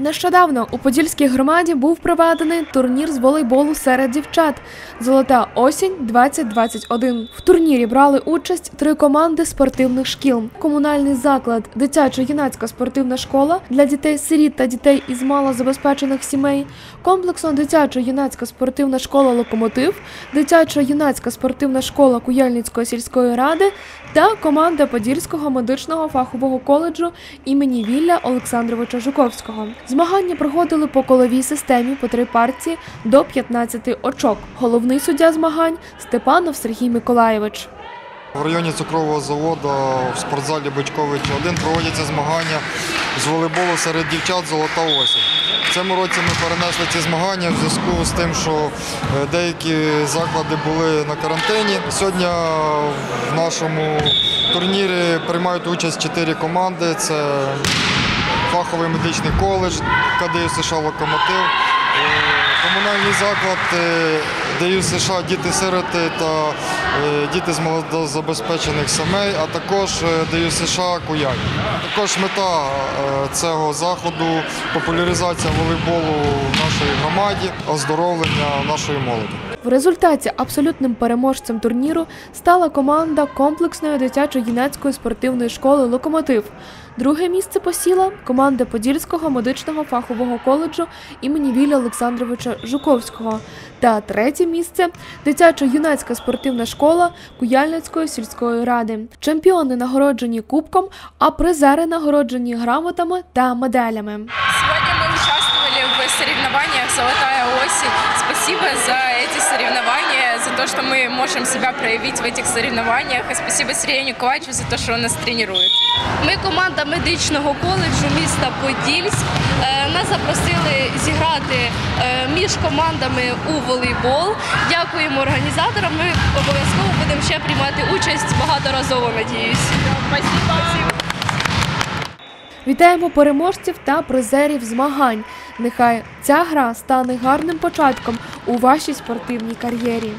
Нещодавно у Подільській громаді був проведений турнір з волейболу серед дівчат. Золота осінь 2021 В турнірі брали участь три команди спортивних шкіл: комунальний заклад, дитячо-юнацька спортивна школа для дітей сиріт та дітей із малозабезпечених сімей, комплексно дитячо-юнацька спортивна школа Локомотив, дитячо-юнацька спортивна школа Куяльницької сільської ради та команда Подільського медичного фахового коледжу імені Вілля Олександровича Жуковського. Змагання проходили по коловій системі по три партії до 15 очок. Головний суддя змагань Степанов Сергій Миколаєвич. В районі цукрового заводу в спортзалі Бичкович 1 проводяться змагання з волейболу серед дівчат Золота осінь. В цьому році ми перенесли ці змагання в зв'язку з тим, що е, деякі заклади були на карантині. Сьогодні в нашому турнірі приймають участь чотири команди. Це фаховий медичний коледж, КДЮ США Локомотив, е, комунальний заклад е, ДЮ США Діти-сироти та е, діти з малозабезпечених сімей, а також ДЮ США Куяль. Також мета цього заходу популяризація волейболу в нашій громаді, оздоровлення нашої молоді. В результаті абсолютним переможцем турніру стала команда комплексної дитячо-юнацької спортивної школи Локомотив. Друге місце посіла команда Подільського медичного фахового коледжу імені Вілля Олександровича Жуковського. Та третє місце дитячо-юнацька спортивна школа Куяльницької сільської ради. Чемпіони нагороджені кубком, а призери нагороджені грамотами та медалями. Сегодня мы участвовали в соревнованиях «Золотая осень». Спасибо за эти соревнования, за то, что мы можем себя проявить в этих соревнованиях. И спасибо Сергею Николаевичу за то, что он нас тренирует. Ми команда медичного коледжу міста Подільськ. Е, Нас запросили зіграти е, між командами у волейбол. Дякуємо організаторам. Ми обов'язково будемо ще приймати участь багаторазово, надіюсь. Спасибо. Вітаємо переможців та призерів змагань. Нехай ця гра стане гарним початком у вашій спортивній кар'єрі.